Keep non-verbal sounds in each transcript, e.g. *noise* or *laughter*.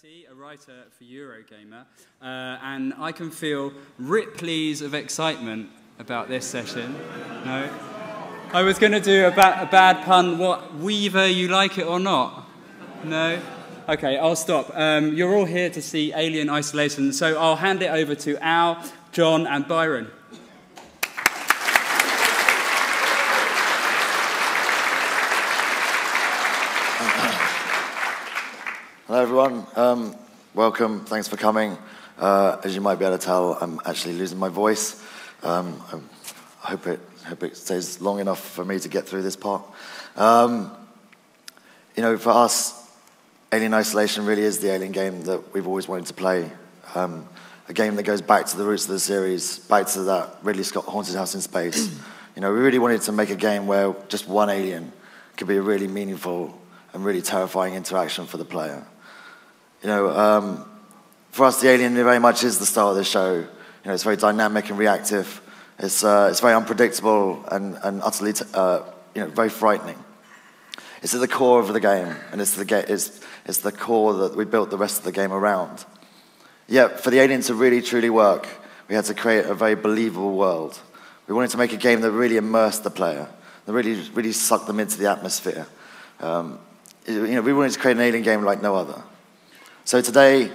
Bertie, a writer for Eurogamer, uh, and I can feel Ripley's of excitement about this session. No? I was going to do a, ba- a bad pun. What, Weaver, you like it or not? No? Okay, I'll stop. Um, you're all here to see Alien Isolation, so I'll hand it over to Al, John, and Byron. Hello, everyone. Um, welcome. Thanks for coming. Uh, as you might be able to tell, I'm actually losing my voice. Um, I hope it, hope it stays long enough for me to get through this part. Um, you know, for us, Alien Isolation really is the alien game that we've always wanted to play. Um, a game that goes back to the roots of the series, back to that Ridley Scott Haunted House in Space. *clears throat* you know, we really wanted to make a game where just one alien could be a really meaningful and really terrifying interaction for the player. You know, um, for us, the alien very much is the star of the show. You know, it's very dynamic and reactive. It's, uh, it's very unpredictable and, and utterly, uh, you know, very frightening. It's at the core of the game, and it's the, it's, it's the core that we built the rest of the game around. Yet, for the alien to really truly work, we had to create a very believable world. We wanted to make a game that really immersed the player, that really, really sucked them into the atmosphere. Um, you know, we wanted to create an alien game like no other. So today,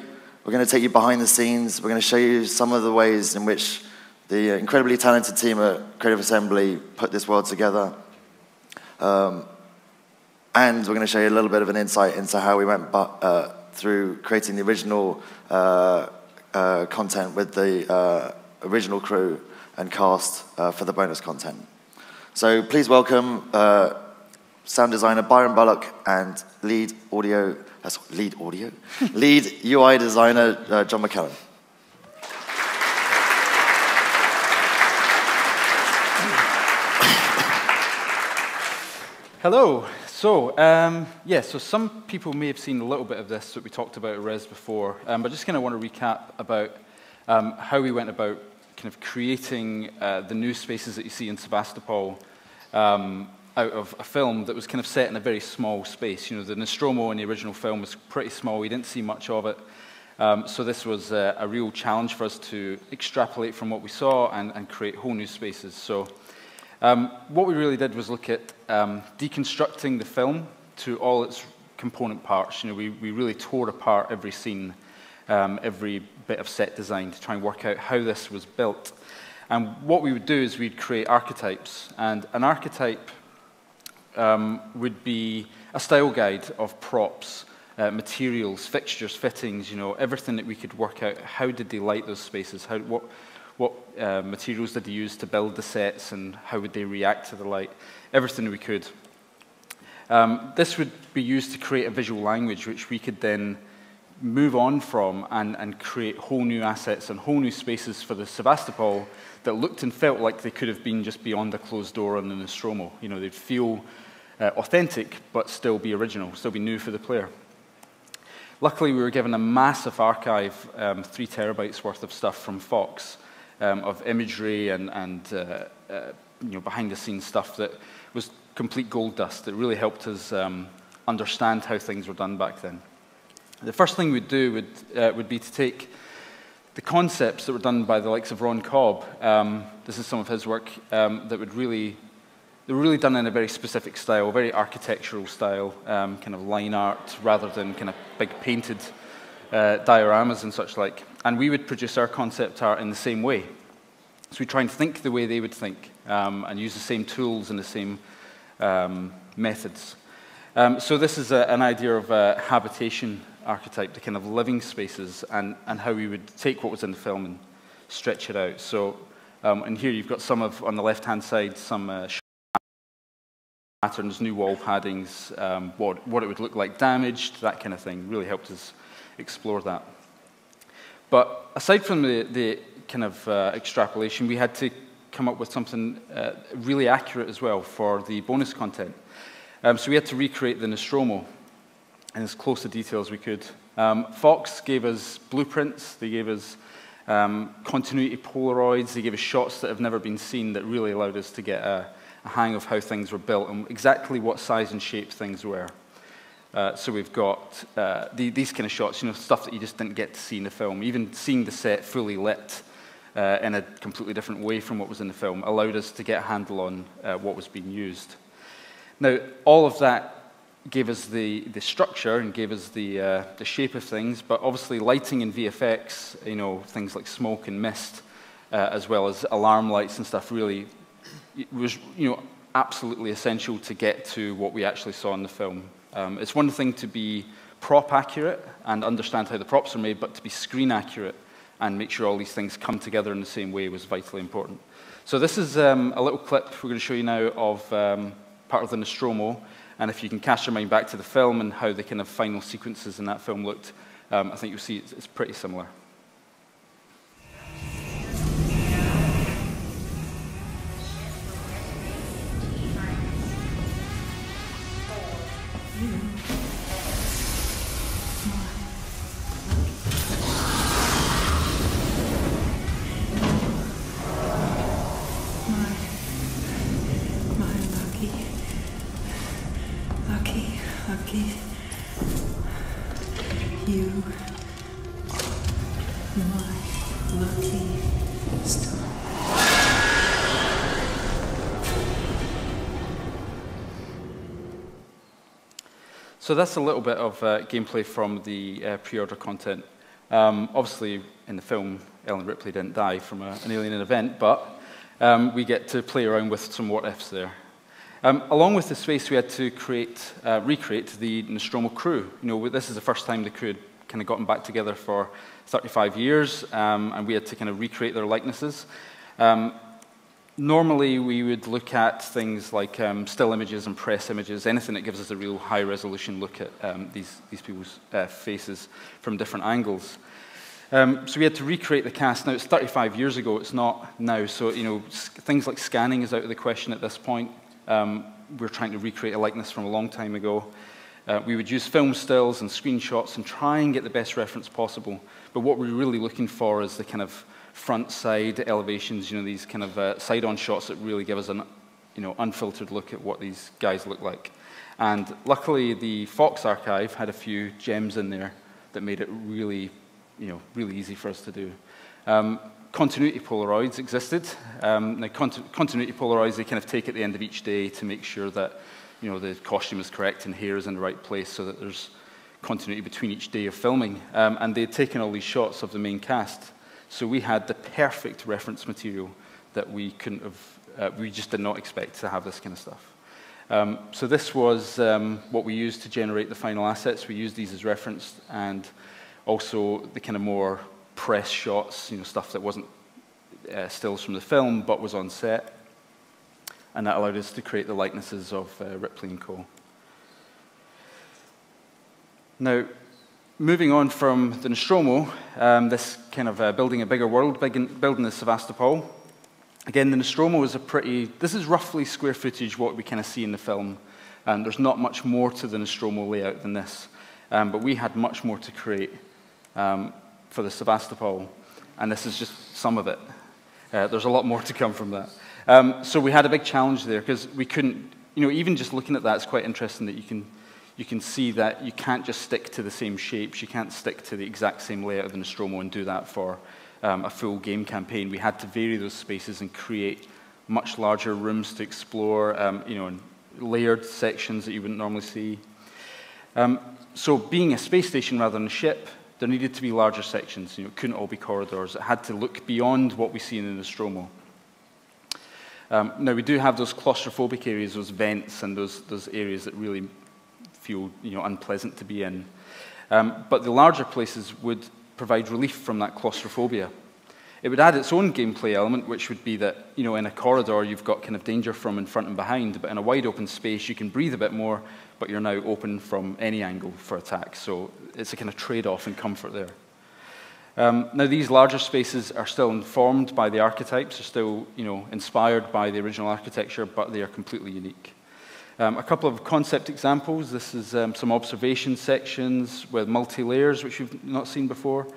we're going to take you behind the scenes. We're going to show you some of the ways in which the incredibly talented team at Creative Assembly put this world together. Um, and we're going to show you a little bit of an insight into how we went uh, through creating the original uh, uh, content with the uh, original crew and cast uh, for the bonus content. So please welcome uh, sound designer Byron Bullock and lead audio, that's lead audio, *laughs* lead UI designer uh, John McKellan. *coughs* Hello. So, um, yeah, so some people may have seen a little bit of this that we talked about at Rezzed before, um, but just kind of want to recap about um, how we went about kind of creating uh, the new spaces that you see in Sevastopol um, out of a film that was kind of set in a very small space. You know, the Nostromo in the original film was pretty small, we didn't see much of it. Um, so this was a, a real challenge for us to extrapolate from what we saw and, and create whole new spaces. So um, what we really did was look at um, deconstructing the film to all its component parts. You know, we, we really tore apart every scene, um, every bit of set design to try and work out how this was built. And what we would do is we'd create archetypes. And an archetype um, would be a style guide of props, uh, materials, fixtures, fittings, you know, everything that we could work out. How did they light those spaces? How, what, what uh, materials did they use to build the sets and how would they react to the light? Everything we could. Um, this would be used to create a visual language which we could then move on from and, and create whole new assets and whole new spaces for the Sevastopol that looked and felt like they could have been just beyond a closed door on the Nostromo. You know, they'd feel uh, authentic but still be original, still be new for the player. Luckily, we were given a massive archive, um, three terabytes worth of stuff from Fox, um, of imagery and, and uh, uh, you know, behind the scenes stuff that was complete gold dust. That really helped us um, understand how things were done back then. The first thing we'd do would, uh, would be to take the concepts that were done by the likes of Ron Cobb. Um, this is some of his work um, that would really, they were really done in a very specific style, very architectural style, um, kind of line art rather than kind of big painted uh, dioramas and such like. And we would produce our concept art in the same way. So we try and think the way they would think um, and use the same tools and the same um, methods. Um, so this is a, an idea of a habitation archetype, the kind of living spaces, and, and how we would take what was in the film and stretch it out. So, um, and here you've got some of, on the left-hand side, some uh, patterns, new wall paddings, um, what, what it would look like damaged, that kind of thing. Really helped us explore that. But aside from the, the kind of uh, extrapolation, we had to come up with something uh, really accurate as well for the bonus content. Um, so we had to recreate the Nostromo in as close to detail as we could. Um, Fox gave us blueprints, they gave us um, continuity Polaroids, they gave us shots that have never been seen that really allowed us to get a, a hang of how things were built and exactly what size and shape things were. Uh, so we've got uh, the, these kind of shots, you know, stuff that you just didn't get to see in the film. Even seeing the set fully lit uh, in a completely different way from what was in the film allowed us to get a handle on uh, what was being used. Now, all of that gave us the, the structure and gave us the, uh, the shape of things, but obviously lighting and VFX, you know, things like smoke and mist, uh, as well as alarm lights and stuff really was, you know, absolutely essential to get to what we actually saw in the film. Um, it's one thing to be prop accurate and understand how the props are made, but to be screen accurate and make sure all these things come together in the same way was vitally important. So this is um, a little clip we're going to show you now of um, part of the Nostromo, and if you can cast your mind back to the film and how the kind of final sequences in that film looked, um, I think you'll see it's, it's pretty similar. So that's a little bit of uh, gameplay from the uh, pre-order content. Um, obviously, in the film, Ellen Ripley didn't die from a, an alien event, but um, we get to play around with some what-ifs there. Um, along with the space, we had to create, uh, recreate the Nostromo crew. You know, this is the first time the crew had kind of gotten back together for 35 years, um, and we had to kind of recreate their likenesses. Um, Normally, we would look at things like um, still images and press images, anything that gives us a real high resolution look at um, these, these people's uh, faces from different angles. Um, so we had to recreate the cast. Now, it's 35 years ago, it's not now. So, you know, things like scanning is out of the question at this point. Um, we're trying to recreate a likeness from a long time ago. Uh, we would use film stills and screenshots and try and get the best reference possible. But what we're really looking for is the kind of front side elevations, you know, these kind of uh, side-on shots that really give us an you know, unfiltered look at what these guys look like. And luckily, the Fox archive had a few gems in there that made it really, you know, really easy for us to do. Um, continuity Polaroids existed. Um, now, cont continuity Polaroids, they kind of take at the end of each day to make sure that, you know, the costume is correct and hair is in the right place so that there's continuity between each day of filming. Um, and they'd taken all these shots of the main cast so we had the perfect reference material that we couldn't have, uh, we just did not expect to have this kind of stuff. Um, so this was um, what we used to generate the final assets. We used these as reference and also the kind of more press shots, you know, stuff that wasn't uh, stills from the film but was on set. And that allowed us to create the likenesses of uh, Ripley and Co. Now, moving on from the Nostromo, um, this kind of uh, building a bigger world, building the Sevastopol. Again, the Nostromo is a pretty, this is roughly square footage what we kind of see in the film. And there's not much more to the Nostromo layout than this. Um, but we had much more to create um, for the Sevastopol. And this is just some of it. Uh, there's a lot more to come from that. Um, so we had a big challenge there because we couldn't, you know, even just looking at that, it's quite interesting that you can you can see that you can't just stick to the same shapes. You can't stick to the exact same layout of the Nostromo and do that for um, a full game campaign. We had to vary those spaces and create much larger rooms to explore, um, you know, layered sections that you wouldn't normally see. Um, so being a space station rather than a ship, there needed to be larger sections. You know, it couldn't all be corridors. It had to look beyond what we see in the Nostromo. Um, now, we do have those claustrophobic areas, those vents, and those, those areas that really feel you know, unpleasant to be in. Um, but the larger places would provide relief from that claustrophobia. It would add its own gameplay element, which would be that, you know, in a corridor you've got kind of danger from in front and behind, but in a wide open space you can breathe a bit more, but you're now open from any angle for attack. So it's a kind of trade-off in comfort there. Um, now these larger spaces are still informed by the archetypes, are still, you know, inspired by the original architecture, but they are completely unique. Um, a couple of concept examples. This is um, some observation sections with multi-layers, which you've not seen before.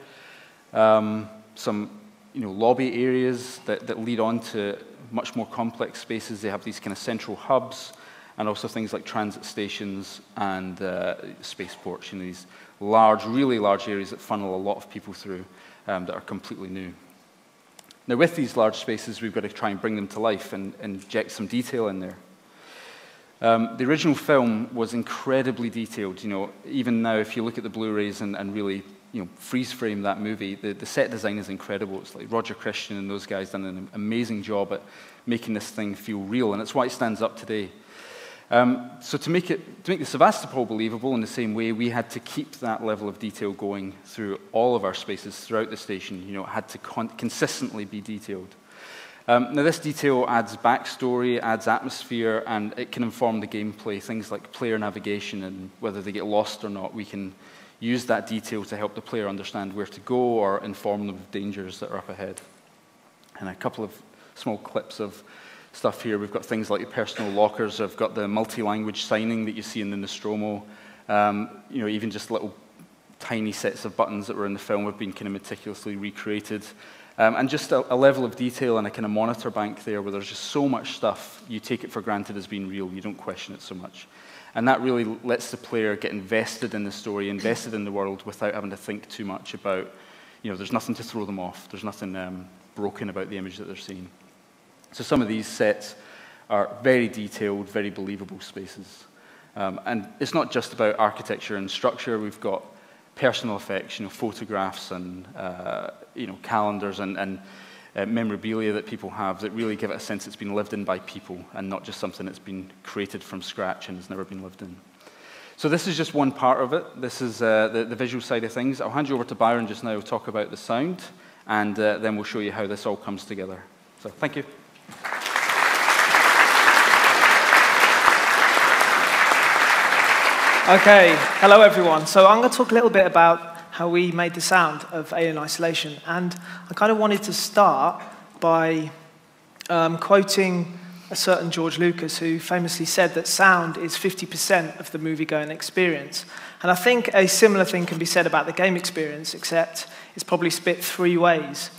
Um, some you know, lobby areas that, that lead on to much more complex spaces. They have these kind of central hubs, and also things like transit stations and uh, spaceports, you know, these large, really large areas that funnel a lot of people through um, that are completely new. Now, with these large spaces, we've got to try and bring them to life and, and inject some detail in there. Um, the original film was incredibly detailed. You know, even now, if you look at the Blu-rays and, and really, you know, freeze frame that movie, the, the set design is incredible. It's like Roger Christian and those guys done an amazing job at making this thing feel real, and it's why it stands up today. Um, so to make, it, to make the Sevastopol believable in the same way, we had to keep that level of detail going through all of our spaces throughout the station. You know, it had to con consistently be detailed. Um, now, this detail adds backstory, adds atmosphere, and it can inform the gameplay. Things like player navigation and whether they get lost or not, we can use that detail to help the player understand where to go or inform them of dangers that are up ahead. And a couple of small clips of stuff here. We've got things like personal lockers. I've got the multi-language signing that you see in the Nostromo. Um, you know, even just little tiny sets of buttons that were in the film have been kind of meticulously recreated. Um, and just a, a, level of detail and a kind of monitor bank there where there's just so much stuff, you take it for granted as being real. You don't question it so much. And that really lets the player get invested in the story, invested in the world without having to think too much about, you know, there's nothing to throw them off. There's nothing um, broken about the image that they're seeing. So some of these sets are very detailed, very believable spaces. Um, and it's not just about architecture and structure. We've got personal effects, you know, photographs and uh, you know, calendars and, and uh, memorabilia that people have that really give it a sense it's been lived in by people and not just something that's been created from scratch and has never been lived in. So this is just one part of it. This is uh, the, the, visual side of things. I'll hand you over to Byron just now to talk about the sound, and uh, then we'll show you how this all comes together. So thank you. Okay, hello everyone. So I'm going to talk a little bit about how we made the sound of Alien Isolation. And I kind of wanted to start by um, quoting a certain George Lucas who famously said that sound is 50% of the movie going experience. And I think a similar thing can be said about the game experience, except it's probably split three ways.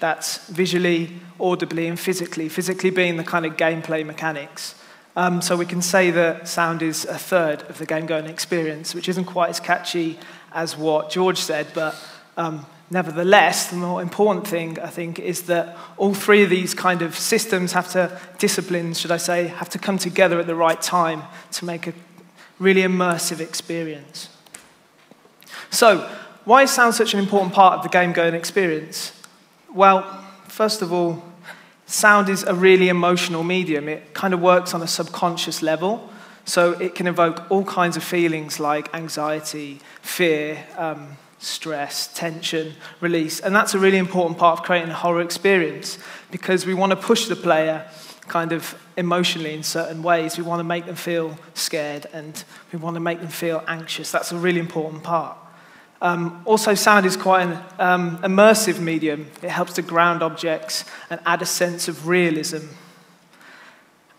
That's visually, audibly, and physically. Physically being the kind of gameplay mechanics. Um, so we can say that sound is a third of the game going experience, which isn't quite as catchy as what George said, but um, nevertheless, the more important thing, I think, is that all three of these kind of systems have to, disciplines, should I say, have to come together at the right time to make a really immersive experience. So, why is sound such an important part of the game going experience? Well, first of all, sound is a really emotional medium. It kind of works on a subconscious level. So it can evoke all kinds of feelings like anxiety, fear, um, stress, tension, release. And that's a really important part of creating a horror experience because we want to push the player kind of emotionally in certain ways. We want to make them feel scared and we want to make them feel anxious. That's a really important part. Um, also, sound is quite an um, immersive medium. It helps to ground objects and add a sense of realism.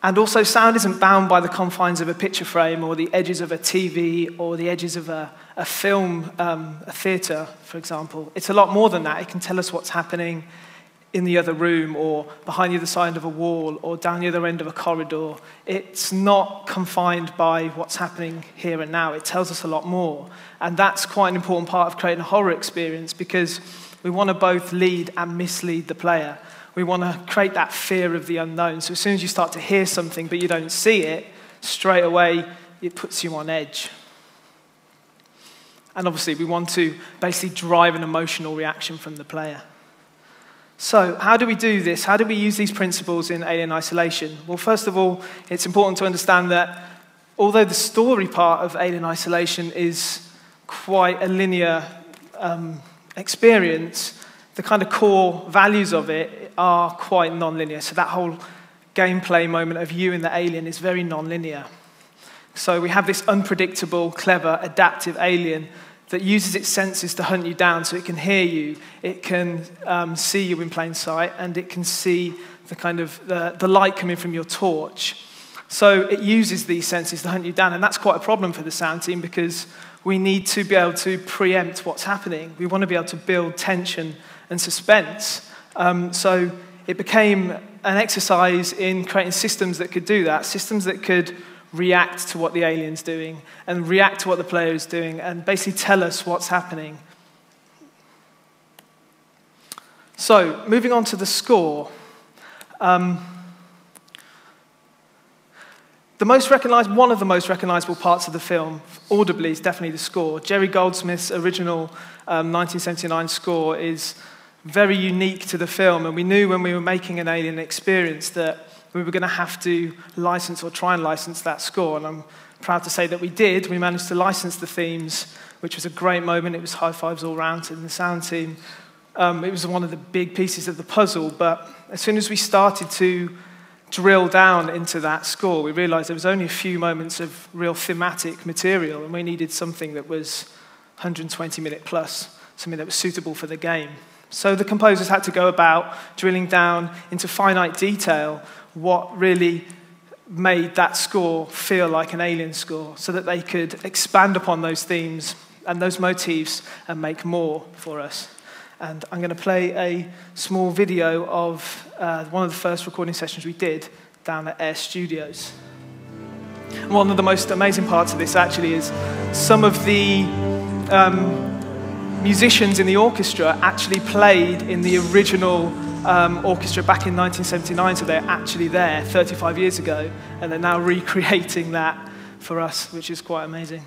And also, sound isn't bound by the confines of a picture frame or the edges of a TV or the edges of a, a film, um, a theatre, for example. It's a lot more than that. It can tell us what's happening in the other room or behind the other side of a wall or down the other end of a corridor. It's not confined by what's happening here and now. It tells us a lot more. And that's quite an important part of creating a horror experience because we want to both lead and mislead the player. We want to create that fear of the unknown. So as soon as you start to hear something but you don't see it, straight away it puts you on edge. And obviously, we want to basically drive an emotional reaction from the player. So, how do we do this? How do we use these principles in alien isolation? Well, first of all, it's important to understand that although the story part of alien isolation is quite a linear um, experience, the kind of core values of it are quite non-linear. So that whole gameplay moment of you and the alien is very non-linear. So we have this unpredictable, clever, adaptive alien that uses its senses to hunt you down so it can hear you, it can um, see you in plain sight, and it can see the kind of the, the light coming from your torch. So it uses these senses to hunt you down, and that's quite a problem for the sound team because we need to be able to preempt what's happening. We want to be able to build tension and suspense. Um, so it became an exercise in creating systems that could do that, systems that could react to what the alien's doing and react to what the player is doing and basically tell us what's happening. So, moving on to the score. Um, the most recognized, one of the most recognizable parts of the film, audibly, is definitely the score. Jerry Goldsmith's original um, 1979 score is very unique to the film, and we knew when we were making an Alien experience that we were going to have to license or try and license that score, and I'm proud to say that we did. We managed to license the themes, which was a great moment. It was high fives all round to the sound team. Um, it was one of the big pieces of the puzzle, but as soon as we started to drill down into that score, we realized there was only a few moments of real thematic material, and we needed something that was 120 minute plus, something that was suitable for the game. So the composers had to go about drilling down into finite detail what really made that score feel like an alien score so that they could expand upon those themes and those motifs and make more for us. And I'm going to play a small video of uh, one of the first recording sessions we did down at Air Studios. One of the most amazing parts of this actually is some of the um, musicians in the orchestra actually played in the original um, orchestra back in 1979, so they're actually there 35 years ago, and they're now *laughs* recreating that for us, which is quite amazing.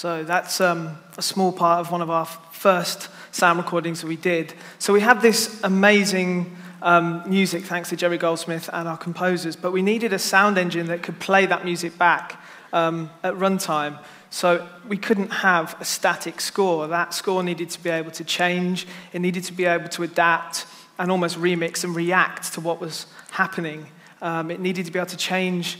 So that's um, a small part of one of our first sound recordings that we did. So we had this amazing um, music thanks to Jerry Goldsmith and our composers, but we needed a sound engine that could play that music back um, at runtime. So we couldn't have a static score. That score needed to be able to change, it needed to be able to adapt and almost remix and react to what was happening. Um, it needed to be able to change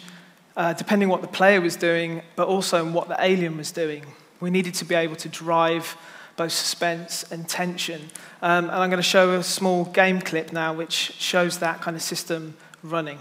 uh, depending what the player was doing, but also on what the alien was doing. We needed to be able to drive both suspense and tension. Um, and I'm going to show a small game clip now which shows that kind of system running.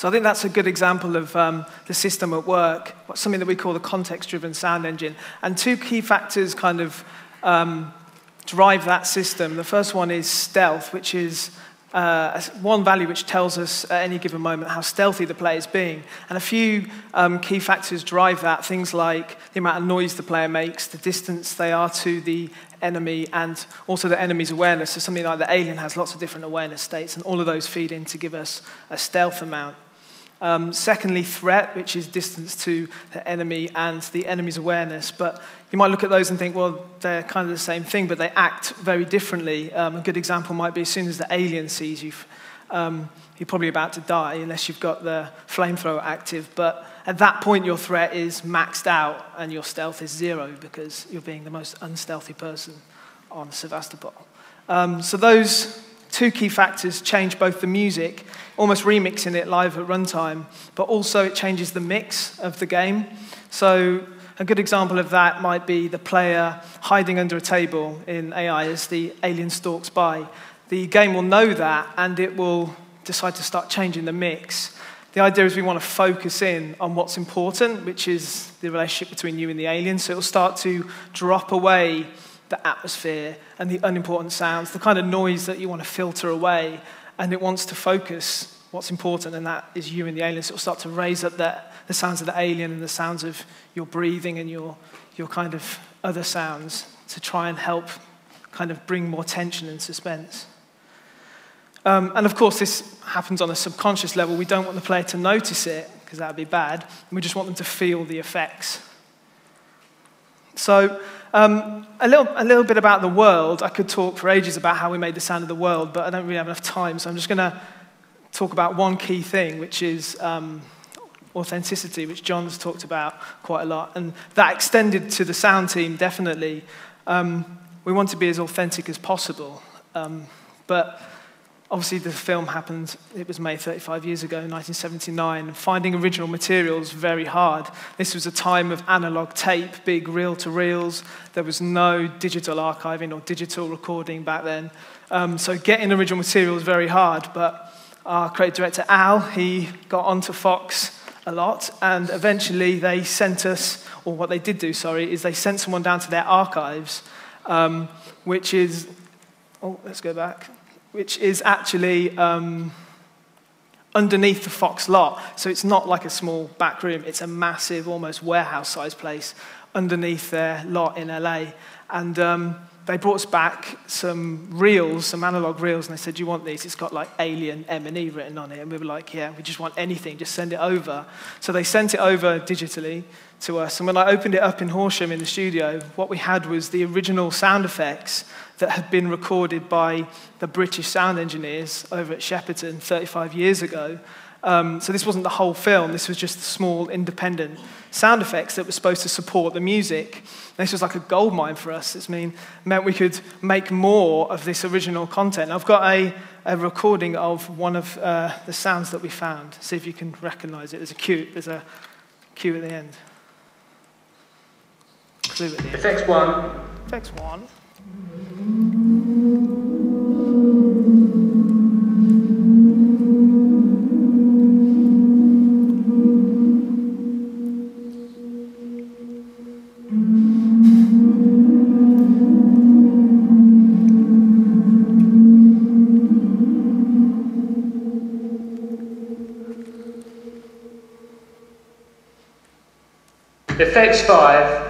So I think that's a good example of um, the system at work, something that we call the context-driven sound engine. And two key factors kind of um, drive that system. The first one is stealth, which is uh, one value which tells us at any given moment how stealthy the player is being. And a few um, key factors drive that, things like the amount of noise the player makes, the distance they are to the enemy, and also the enemy's awareness. So something like the alien has lots of different awareness states, and all of those feed in to give us a stealth amount. Um, secondly, threat, which is distance to the enemy and the enemy's awareness. But you might look at those and think, well, they're kind of the same thing, but they act very differently. Um, a good example might be as soon as the alien sees you, um, you're probably about to die unless you've got the flamethrower active. But at that point, your threat is maxed out and your stealth is zero because you're being the most unstealthy person on Sevastopol. Um, so those two key factors change both the music, almost remixing it live at runtime, but also it changes the mix of the game. So a good example of that might be the player hiding under a table in AI as the alien stalks by. The game will know that and it will decide to start changing the mix. The idea is we want to focus in on what's important, which is the relationship between you and the alien. So it will start to drop away the atmosphere and the unimportant sounds, the kind of noise that you want to filter away, and it wants to focus what's important, and that is you and the alien. It'll start to raise up the, the sounds of the alien and the sounds of your breathing and your, your kind of other sounds to try and help kind of bring more tension and suspense. Um, and of course, this happens on a subconscious level. We don't want the player to notice it, because that would be bad. We just want them to feel the effects. So um, a, little, a little bit about the world. I could talk for ages about how we made the sound of the world, but I don't really have enough time, so I'm just going to talk about one key thing, which is um, authenticity, which John's talked about quite a lot. And that extended to the sound team, definitely. Um, we want to be as authentic as possible. Um, but Obviously, the film happened, it was made 35 years ago, 1979. Finding original materials very hard. This was a time of analog tape, big reel to reels. There was no digital archiving or digital recording back then. Um, so getting original material was very hard. But our creative director, Al, he got onto Fox a lot. And eventually they sent us, or what they did do, sorry, is they sent someone down to their archives, um, which is, oh, let's go back which is actually um, underneath the Fox lot. So it's not like a small back room, it's a massive, almost warehouse sized place underneath their lot in LA. And um, they brought us back some reels, some analog reels, and they said, Do you want these? It's got like Alien M&E written on it. And we were like, Yeah, we just want anything, just send it over. So they sent it over digitally to us. And when I opened it up in Horsham in the studio, what we had was the original sound effects that had been recorded by the British sound engineers over at Shepperton 35 years ago. Um, so this wasn't the whole film, this was just the small independent sound effects that were supposed to support the music. This was like a gold mine for us. It mean, meant we could make more of this original content. I've got a, a recording of one of uh, the sounds that we found. See if you can recognize it. There's a cue, there's a cue at the end. Clue at the end. Effects one. Effects one. Effects 5.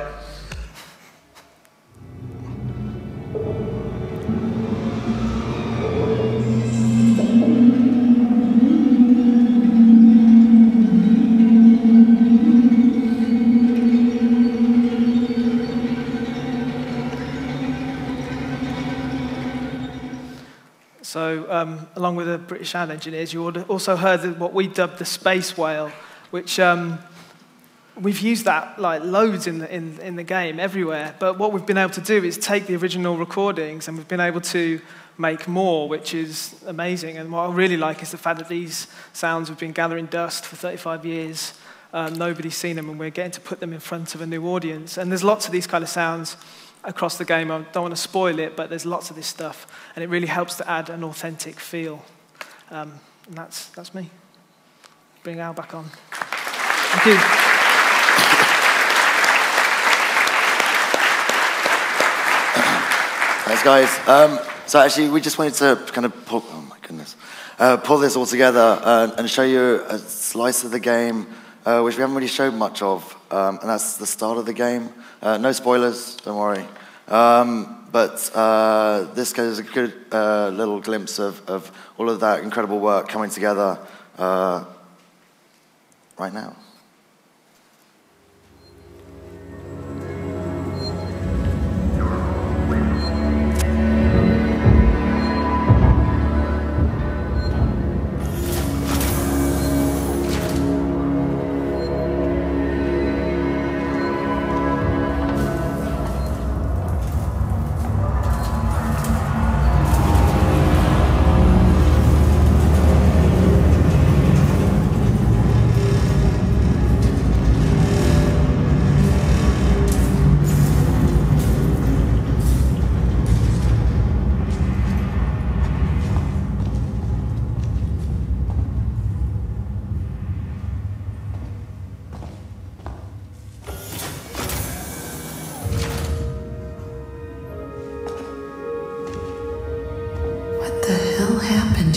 So, um, along with the British sound engineers, you also heard what we dubbed the space whale, which um, we've used that like loads in the, in, in the game everywhere. But what we've been able to do is take the original recordings and we've been able to make more, which is amazing. And what I really like is the fact that these sounds have been gathering dust for 35 years. Um, nobody's seen them, and we're getting to put them in front of a new audience. And there's lots of these kind of sounds across the game. I don't want to spoil it, but there's lots of this stuff, and it really helps to add an authentic feel. Um, and that's, that's me. bring Al back on. Thank you. Thanks, guys. Um, so actually, we just wanted to kind of pull, oh my goodness, uh, pull this all together uh, and show you a slice of the game, uh, which we haven't really showed much of, um, and that's the start of the game. Uh, no spoilers, don't worry. Um, but uh, this gives a good uh, little glimpse of, of all of that incredible work coming together right now.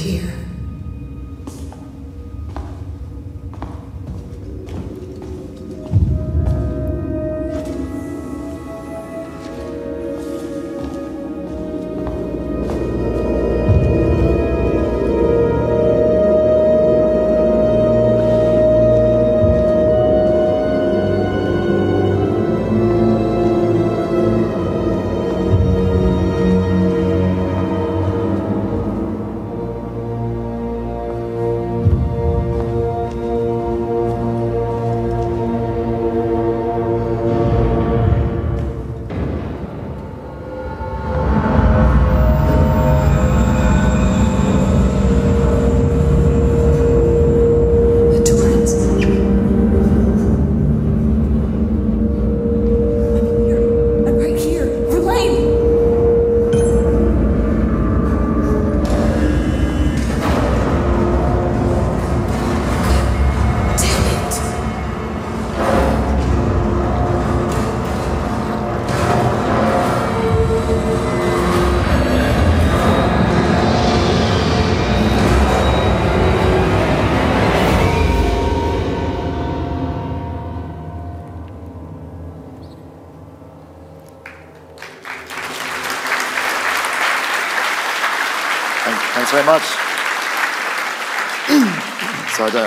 Very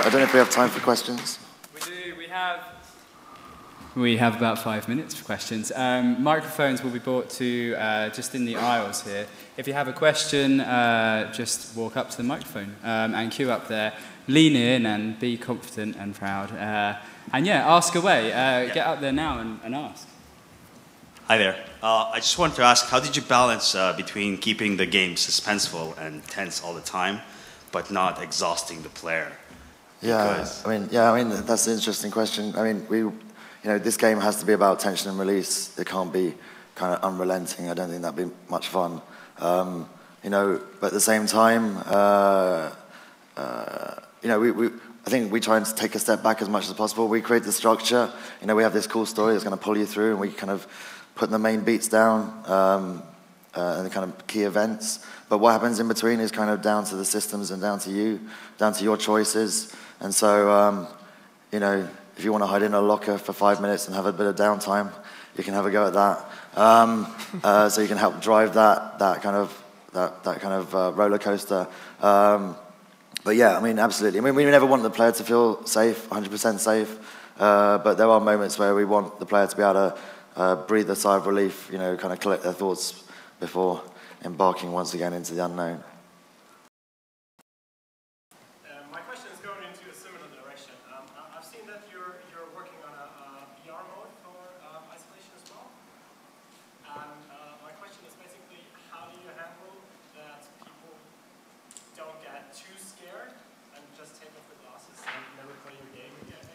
I don't, know if we have time for questions. We do. We have. We have about five minutes for questions. Um, microphones will be brought to uh, just in the aisles here. If you have a question, uh, just walk up to the microphone um, and queue up there. Lean in and be confident and proud. Uh, and yeah, ask away. Uh, get up there now and, and ask. Hi there. Uh, I just wanted to ask, how did you balance uh, between keeping the game suspenseful and tense all the time, but not exhausting the player? Yeah, I mean, yeah, I mean that's an interesting question. I mean, we, you know, this game has to be about tension and release. It can't be kind of unrelenting. I don't think that'd be much fun. Um, you know, but at the same time, uh, uh you know, we, we, I think we try and take a step back as much as possible. We create the structure. You know, we have this cool story that's going to pull you through, and we kind of put the main beats down um, uh, and the kind of key events. But what happens in between is kind of down to the systems and down to you, down to your choices. And so, um, you know, if you want to hide in a locker for five minutes and have a bit of downtime, you can have a go at that. Um, uh, so you can help drive that, that kind of, that, that kind of uh, roller coaster. Um, but yeah, I mean, absolutely. I mean, we never want the player to feel safe, 100% safe. Uh, but there are moments where we want the player to be able to uh, breathe a sigh of relief, you know, kind of collect their thoughts before embarking once again into the unknown. Uh, my question is going into a similar direction. Um, I've seen that you're, you're working on a, a VR mode for um, isolation as well. And uh, my question is basically, how do you handle that people don't get too scared and just take off the glasses and never play your game again?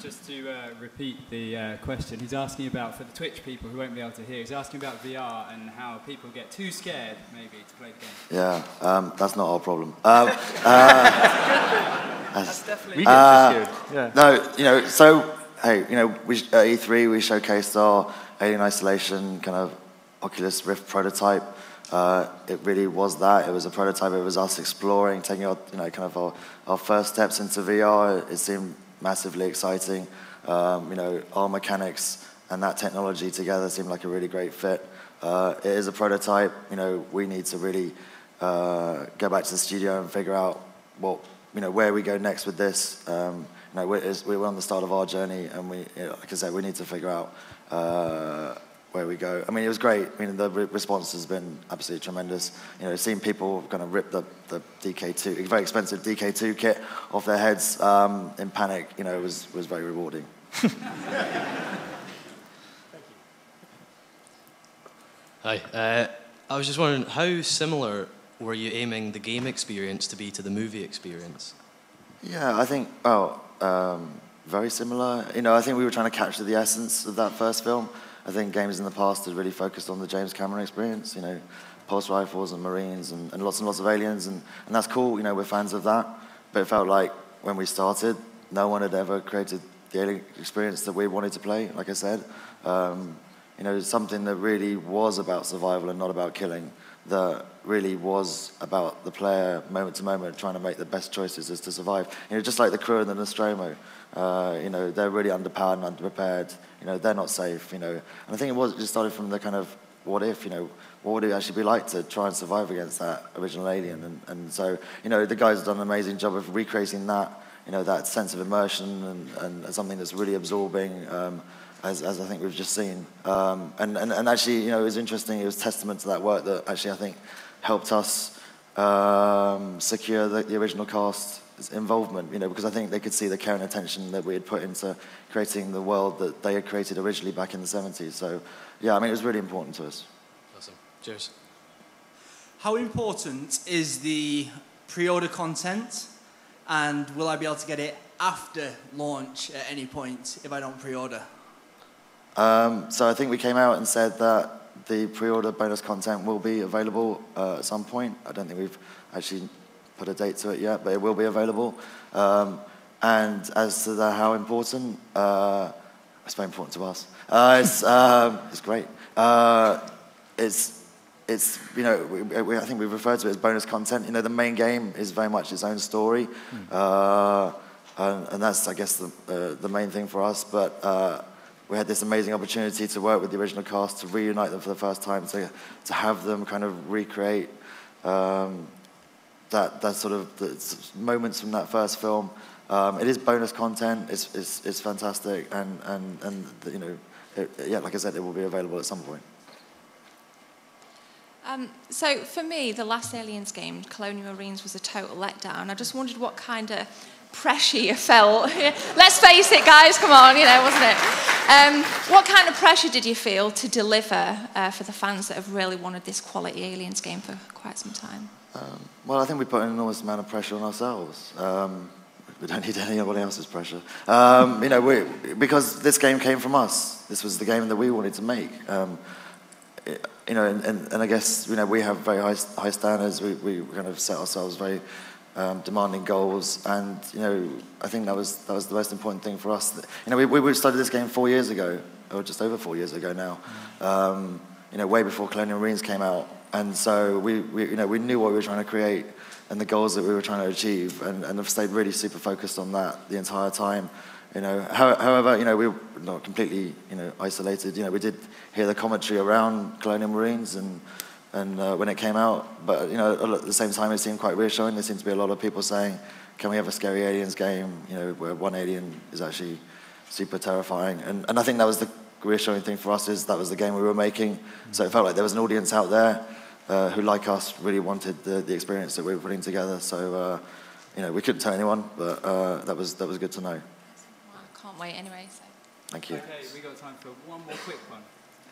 just just to uh, repeat the uh, question, he's asking about, for the Twitch people who won't be able to hear, he's asking about VR and how people get too scared, maybe, to play the game. Yeah, um, that's not our problem. Um, uh, That's definitely. We get Uh, scared. Yeah. No, you know, so, hey, you know, we, at E3 we showcased our Alien Isolation kind of Oculus Rift prototype. Uh, it really was that. It was a prototype. It was us exploring, taking our, you know, kind of our, our first steps into VR. It seemed massively exciting. Um, you know, our mechanics and that technology together seemed like a really great fit. Uh, it is a prototype. You know, we need to really uh, go back to the studio and figure out what, you know, where we go next with this. Um, you know, we're, we're on the start of our journey, and we, you know, like I said, we need to figure out uh, where we go. I mean, it was great. I mean, the re- response has been absolutely tremendous. You know, seeing people kind of rip the, the DK2, very expensive DK2 kit off their heads um, in panic, you know, was, was very rewarding. Hi. Uh, I was just wondering, how similar were you aiming the game experience to be to the movie experience? Yeah, I think, oh, um, very similar. You know, I think we were trying to capture the essence of that first film. I think games in the past had really focused on the James Cameron experience, you know, pulse rifles and Marines and, and lots and lots of aliens, and, and that's cool, you know, we're fans of that. But it felt like when we started, no one had ever created alien experience that we wanted to play, like I said. Um, you know, something that really was about survival and not about killing, that really was about the player moment to moment trying to make the best choices as to survive. You know, just like the crew in the Nostromo, uh, you know, they're really underpowered and underprepared. You know, they're not safe, you know. And I think it was it just started from the kind of what if, you know, what would it actually be like to try and survive against that original alien? And, and so, you know, the guys have done an amazing job of recreating that, you know, that sense of immersion and, and something that's really absorbing. Um, as, as I think we've just seen. Um, and, and, and actually, you know, it was interesting, it was testament to that work that actually I think helped us um, secure the, the original cast's involvement, you know, because I think they could see the care and attention that we had put into creating the world that they had created originally back in the 70s. So, yeah, I mean, it was really important to us. Awesome. Cheers. How important is the pre-order content, and will I be able to get it after launch at any point if I don't pre-order? Um, so I think we came out and said that the pre-order bonus content will be available uh, at some point. I don't think we've actually put a date to it yet, but it will be available. Um, and as to the how important, uh, it's very important to us. Uh, it's, um, it's great. Uh, it's, it's, you know, we, we, I think we refer to it as bonus content. You know, the main game is very much its own story. Uh, and, and that's, I guess, the, uh, the main thing for us. But uh, we had this amazing opportunity to work with the original cast, to reunite them for the first time, to, to have them kind of recreate um, that, that sort of the moments from that first film. Um, it is bonus content. It's, it's, it's fantastic. And, and, and you know, it, yeah, like I said, it will be available at some point. Um, so for me, the last Aliens game, Colonial Marines, was a total letdown. I just wondered what kind of pressure you felt. *laughs* Let's face it, guys. Come on, you know, wasn't it? Um, what kind of pressure did you feel to deliver uh, for the fans that have really wanted this quality Aliens game for quite some time? Well, I think we put an enormous amount of pressure on ourselves. Um, we don't need anybody else's pressure. Um, you know, we, because this game came from us. This was the game that we wanted to make. Um, it- you know, and, and, and I guess, you know, we have very high, high standards. We, we kind of set ourselves very um, demanding goals. And, you know, I think that was, that was the most important thing for us. You know, we, we started this game four years ago, or just over four years ago now. Um, you know, way before Colonial Marines came out. And so we, we, you know, we knew what we were trying to create and the goals that we were trying to achieve and, and have stayed really super focused on that the entire time. You know, how, however, you know, we were not completely, you know, isolated. You know, we did hear the commentary around Colonial Marines and, and uh, when it came out, but, you know, at the same time, it seemed quite reassuring. There seemed to be a lot of people saying, can we have a scary aliens game, you know, where one alien is actually super terrifying. And, and I think that was the reassuring thing for us is that was the game we were making. So it felt like there was an audience out there uh, who, like us, really wanted the, the experience that we were putting together. So, uh, you know, we couldn't tell anyone, but uh, that, was, that was good to know. Well, I can't wait anyway. So. Thank you. Okay, we got time for one more quick one.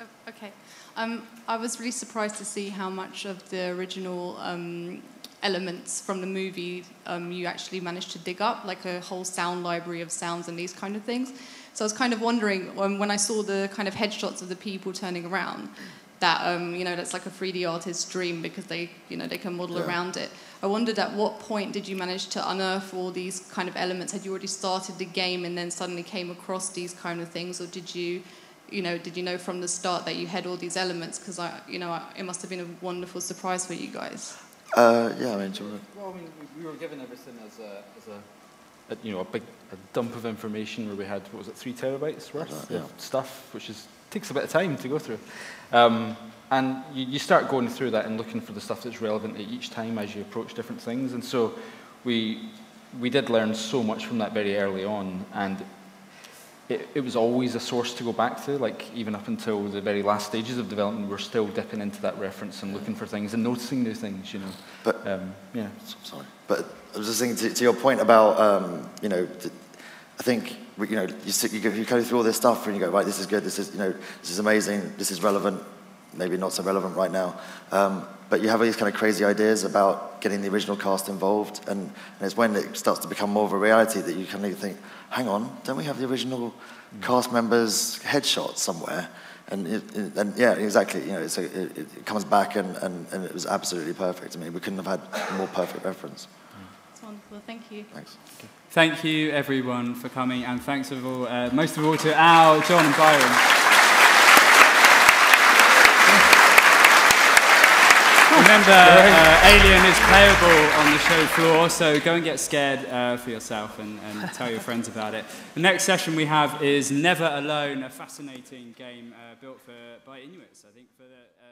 Oh, Okay. Um, I was really surprised to see how much of the original um, elements from the movie um, you actually managed to dig up, like a whole sound library of sounds and these kind of things. So I was kind of wondering um, when I saw the kind of headshots of the people turning around, that um, you know that's like a 3D artist's dream because they you know they can model Yeah. around it. I wondered at what point did you manage to unearth all these kind of elements? Had you already started the game and then suddenly came across these kind of things, or did you? You know, did you know from the start that you had all these elements? Because I, you know, I, it must have been a wonderful surprise for you guys. Uh, yeah, I mean, do Well, I mean, we- we were given everything as a, as a, a you know, a big a dump of information where we had what was it, three terabytes worth Yeah. of stuff, which is takes a bit of time to go through. Um, and you, you start going through that and looking for the stuff that's relevant at each time as you approach different things. And so we we did learn so much from that very early on, and it, it was always a source to go back to. Like even up until the very last stages of development, we're still dipping into that reference and looking for things and noticing new things. You know, But- um, yeah. sorry. But I was just thinking to, to your point about, um, you know, I think, you know, you, sit, you, go, you go through all this stuff and you go, right, this is good, this is, you know, this is amazing, this is relevant, maybe not so relevant right now. Um, but you have these kind of crazy ideas about getting the original cast involved, and, and it's when it starts to become more of a reality that you kind of think, hang on, don't we have the original cast members' headshots somewhere? And, it, it- and yeah, exactly. You know, it's a, it, it comes back, and, and, and it was absolutely perfect. I mean, we couldn't have had a more perfect reference. It's wonderful. Thank you. Thanks. Thank you, everyone, for coming, and thanks of all, uh, most of all to Al, Jon, and Byron. Remember, uh, Alien is playable on the show floor, so go and get scared uh, for yourself and, and tell your friends about it. The next session we have is Never Alone, a fascinating game uh, built for, by Inuits, I think, for the,